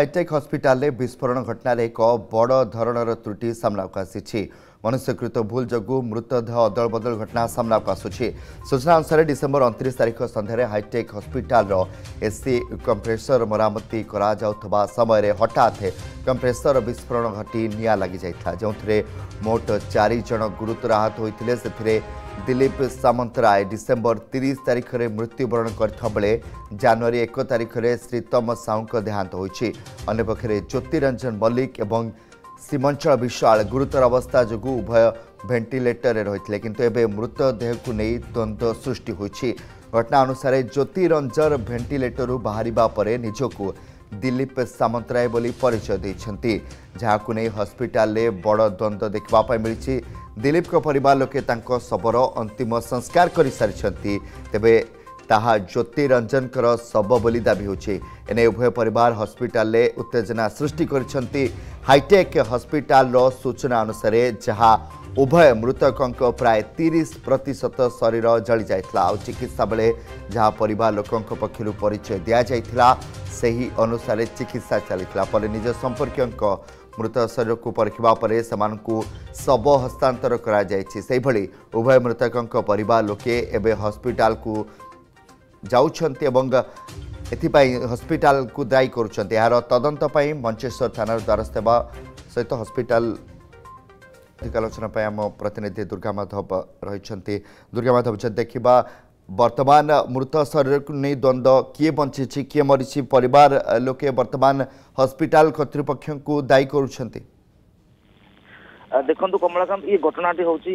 hi tech ହସ୍ପିଟାଲରେ ବିସ୍ଫୋରଣ ଘଟଣାରେ ଏକ ବଡ଼ ଧରଣର ତ୍ରୁଟି ସାମ୍ନାକୁ ଆସିଛି ମନୁଷ୍ୟକୃତ ଭୁଲ ଯୋଗୁଁ ମୃତଦେହ ଅଦଳବଦଳ ଘଟଣା ସାମ୍ନାକୁ ଆସୁଛି ସୂଚନା ଅନୁସାରେ ଡିସେମ୍ବର ଅଣତିରିଶ ତାରିଖ ସନ୍ଧ୍ୟାରେ ହାଇଟେକ୍ ହସ୍ପିଟାଲର ଏସି କମ୍ପ୍ରେସର ମରାମତି କରାଯାଉଥିବା ସମୟରେ ହଠାତ୍ କମ୍ପ୍ରେସର ବିସ୍ଫୋରଣ ଘଟି ନିଆଁ ଲାଗିଯାଇଥିଲା ଯେଉଁଥିରେ ମୋଟ ଚାରି ଜଣ ଗୁରୁତର ଆହତ ହୋଇଥିଲେ ସେଥିରେ দিলীপ সামନ୍ତরায় ডিসেম্বর তিরিশ তারিখে মৃত্যুবরণ করে জানুয়ারি এক তারিখে শ্রীতম সাউঙ্ক দেহান্ত হয়েছে অন্যপক্ষে জ্যোতিরঞ্জন মল্লিক এবং সীমাঞ্চল বিশাল গুরুতর অবস্থা যোগ উভয় ভেন্টিলেটরে রয়েছে কিন্তু এবে মৃতদেহকু নিয়ে দ্বন্দ্ব সৃষ্টি হয়েছে ঘটনা অনুসারে জ্যোতিরঞ্জন ভেন্টিলেটর বাহারা পরে নিজকু দিলীপ সামন্তরায় বলে পরিচয় দিয়েছেন যাকে হসপিটালে বড় দ্বন্দ্ব দেখা মিছে ଦିଲୀପଙ୍କ ପରିବାର ଲୋକେ ତାଙ୍କ ଶବର ଅନ୍ତିମ ସଂସ୍କାର କରିସାରିଛନ୍ତି ତେବେ ତାହା ଜ୍ୟୋତି ରଞ୍ଜନଙ୍କର ଶବ ବୋଲି ଦାବି ହେଉଛି ଏନେଇ ଉଭୟ ପରିବାର ହସ୍ପିଟାଲରେ ଉତ୍ତେଜନା ସୃଷ୍ଟି କରିଛନ୍ତି ହାଇଟେକ୍ ହସ୍ପିଟାଲର ସୂଚନା ଅନୁସାରେ ଯାହା ଉଭୟ ମୃତକଙ୍କ ପ୍ରାୟ ତିରିଶ ପ୍ରତିଶତ ଶରୀର ଜଳିଯାଇଥିଲା ଆଉ ଚିକିତ୍ସା ବେଳେ ଯାହା ପରିବାର ଲୋକଙ୍କ ପକ୍ଷରୁ ପରିଚୟ ଦିଆଯାଇଥିଲା ସେହି ଅନୁସାରେ ଚିକିତ୍ସା ଚାଲିଥିଲା ପରେ ନିଜ ସମ୍ପର୍କୀୟଙ୍କ ମୃତ ଶରୀରକୁ ପରଖିବା ପରେ ସେମାନଙ୍କୁ ଶବ ହସ୍ତାନ୍ତର କରାଯାଇଛି ସେହିଭଳି ଉଭୟ ମୃତକଙ୍କ ପରିବାର ଲୋକେ ଏବେ ହସ୍ପିଟାଲକୁ ଯାଉଛନ୍ତି ଏବଂ ଏଥିପାଇଁ ହସ୍ପିଟାଲକୁ ଦାୟୀ କରୁଛନ୍ତି ଏହାର ତଦନ୍ତ ପାଇଁ ମଞ୍ଚେଶ୍ୱର ଥାନାର ଦ୍ୱାରସ୍ଥ ହେବା ସହିତ ହସ୍ପିଟାଲ ଅଧିକାଲୋଚନା ପାଇଁ ଆମ ପ୍ରତିନିଧି ଦୁର୍ଗା ମାଧବ ରହିଛନ୍ତି ଦୁର୍ଗା ମାଧବ ଯଦି ଦେଖିବା ବର୍ତ୍ତମାନ ମୃତ ଶରୀରକୁ ନେଇ ଦ୍ୱନ୍ଦ୍ୱ କିଏ ବଞ୍ଚିଛି କିଏ ମରିଛି ପରିବାର ଲୋକେ ବର୍ତ୍ତମାନ ହସ୍ପିଟାଲ କର୍ତ୍ତୃପକ୍ଷଙ୍କୁ ଦାୟୀ କରୁଛନ୍ତି ଦେଖନ୍ତୁ କମଳାକାନ୍ତ ଏ ଘଟଣାଟି ହେଉଛି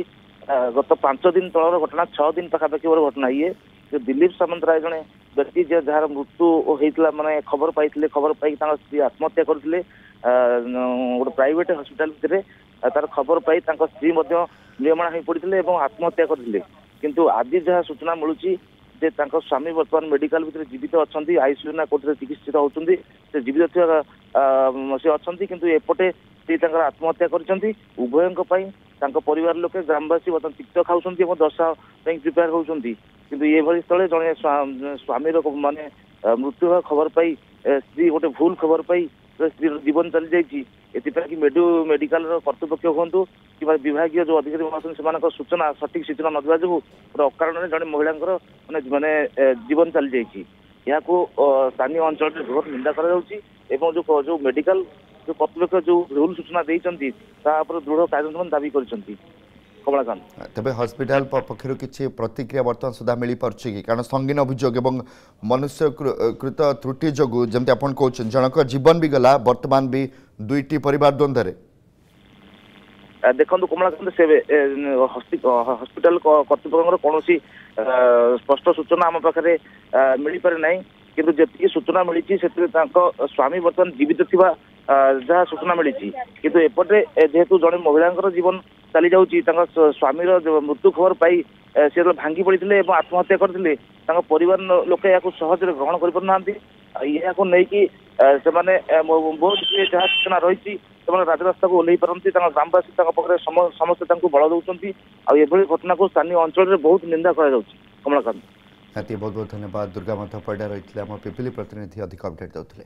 ଗତ ପାଞ୍ଚ ଦିନ ତଳର ଘଟଣା ଛଅ ଦିନ ପାଖାପାଖି ଘଟଣା ଇଏ ସେ ଦିଲ୍ଲୀପ ସାମନ୍ତରାୟ ଜଣେ ବ୍ୟକ୍ତି ଯିଏ ଯାହାର ମୃତ୍ୟୁ ହେଇଥିଲା ମାନେ ଖବର ପାଇଥିଲେ ଖବର ପାଇକି ତାଙ୍କ ସ୍ତ୍ରୀ ଆତ୍ମହତ୍ୟା କରିଥିଲେ ଗୋଟେ ପ୍ରାଇଭେଟ ହସ୍ପିଟାଲ ଭିତରେ ତାର ଖବର ପାଇ ତାଙ୍କ ସ୍ତ୍ରୀ ମଧ୍ୟ ନିୟମଣା ହୋଇ ପଡ଼ିଥିଲେ ଏବଂ ଆତ୍ମହତ୍ୟା କରିଥିଲେ କିନ୍ତୁ ଆଜି ଯାହା ସୂଚନା ମିଳୁଛି ଯେ ତାଙ୍କ ସ୍ୱାମୀ ବର୍ତ୍ତମାନ ମେଡିକାଲ ଭିତରେ ଜୀବିତ ଅଛନ୍ତି ଆଇସିୟୁ ନା କୋଉଥିରେ ଚିକିତ୍ସିତ ହେଉଛନ୍ତି ସେ ଜୀବିତ ଥିବା ସେ ଅଛନ୍ତି କିନ୍ତୁ ଏପଟେ ସ୍ତ୍ରୀ ତାଙ୍କର ଆତ୍ମହତ୍ୟା କରିଛନ୍ତି ଉଭୟଙ୍କ ପାଇଁ ତାଙ୍କ ପରିବାର ଲୋକେ ଗ୍ରାମବାସୀ ବର୍ତ୍ତମାନ ତିକ୍ତ ଖାଉଛନ୍ତି ଏବଂ ଦଶା ପାଇଁ ପ୍ରିପେୟାର ହେଉଛନ୍ତି किंतु ये भली स्थल जन स्वामी मानने मृत्यु खबर पाई स्त्री गोटे भूल खबर पाई स्त्री जीवन चली जाइए एथपाई कि मेडु मेडिकल करतृपक्ष हूँ कि विभाग जो अधिकारी अच्छे से सूचना सठिक सूचना नदा जो अकारण जन महिला मानने मानने जीवन चली जाइए यहाँ स्थानीय अंचल बृहत निंदा करो मेडिकल जो करतृपक्ष जो रूल सूचना देखते दृढ़ कार्यक्रम दावी करती কমলাকান্ত তবে হসপিটাল পক্ষর কিছু প্রতিক্রিয়া বর্তমান সুদ্ধা মিপারছে কি কারণ সঙ্গীন অভিযোগ এবং মনুষ্যকৃত ত্রুটি যোগ যেমন আপনার কৌন জনক জীবন বি গলা বর্তমান বি দুইটি পরিবার দ্বন্দ্বরে ଦେଖନ୍ତୁ କମଳାକାନ୍ତ ସେ ହସ୍ପିଟାଲ କର୍ତ୍ତୃପକ୍ଷଙ୍କର କୌଣସି ସ୍ପଷ୍ଟ ସୂଚନା ଆମ ପାଖରେ ମିଳିପାରେ ନାହିଁ କିନ୍ତୁ ଯେତିକି ସୂଚନା ମିଳିଛି ସେଥିରେ ତାଙ୍କ ସ୍ୱାମୀ ବର୍ତ୍ତମାନ ଜୀବିତ ଥିବା ଯାହା ସୂଚନା ମିଳିଛି କିନ୍ତୁ ଏପଟେ ଯେହେତୁ ଜଣେ ମହିଳାଙ୍କର ଜୀବନ ଚାଲିଯାଉଛି ତାଙ୍କ ସ୍ୱାମୀର ମୃତ୍ୟୁ ଖବର ପାଇ ସେ ଭାଙ୍ଗି ପଡ଼ିଥିଲେ ଏବଂ ଆତ୍ମହତ୍ୟା କରିଥିଲେ ତାଙ୍କ ପରିବାର ଲୋକେ ଏହାକୁ ସହଜରେ ଗ୍ରହଣ କରିପାରୁନାହାନ୍ତି ଏହାକୁ ନେଇକି ସେମାନେ ବହୁତ ଯାହା ସୂଚନା ରହିଛି ସେମାନେ ରାଜରାସ୍ତାକୁ ଓହ୍ଲେଇ ପାରନ୍ତି ତାଙ୍କ ଗ୍ରାମବାସୀ ତାଙ୍କ ପାଖରେ ସମସ୍ତେ ତାଙ୍କୁ ବଳ ଦେଉଛନ୍ତି ଆଉ ଏଭଳି ଘଟଣାକୁ ସ୍ଥାନୀୟ ଅଞ୍ଚଳରେ ବହୁତ ନିନ୍ଦା କରାଯାଉଛି କମଳାକାନ୍ତ ବହୁତ ବହୁତ ଧନ୍ୟବାଦ ଦୁର୍ଗା ମଧ୍ୟ ପରିଡ଼ା ରହିଥିଲେ ଆମ ପିପିଲି ପ୍ରତିନିଧି ଅଧିକ ଅପଡେଟ୍ ଦେଉଥିଲେ